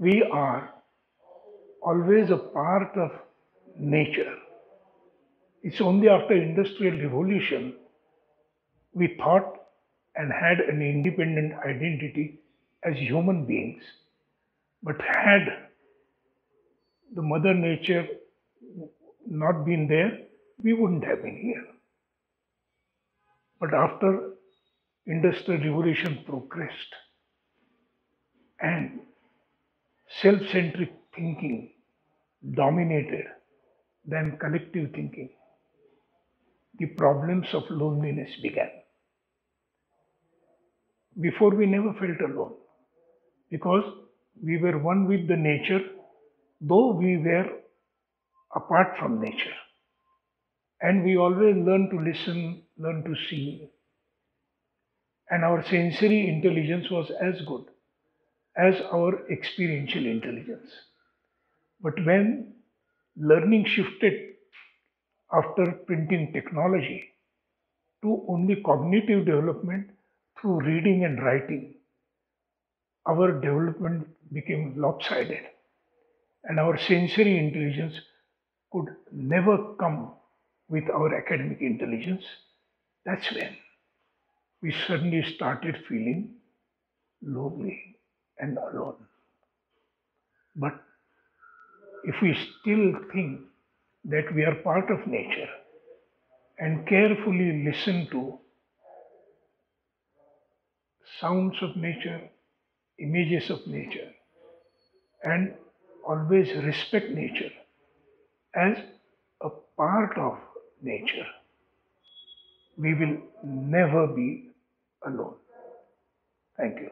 we are always a part of nature. It's only after industrial revolution we thought and had an independent identity as human beings. But had the mother nature not been there, we wouldn't have been here. But after industrial revolution progressed and self-centric thinking dominated than collective thinking, the problems of loneliness began. Before we never felt alone because we were one with the nature, though we were apart from nature. And we always learn to listen, learn to see. And our sensory intelligence was as good as our experiential intelligence. But when learning shifted after printing technology to only cognitive development through reading and writing, our development became lopsided and our sensory intelligence could never come with our academic intelligence. That's when we suddenly started feeling lonely and alone. But if we still think that we are part of nature and carefully listen to sounds of nature, images of nature, and always respect nature as a part of nature, we will never be alone. Thank you.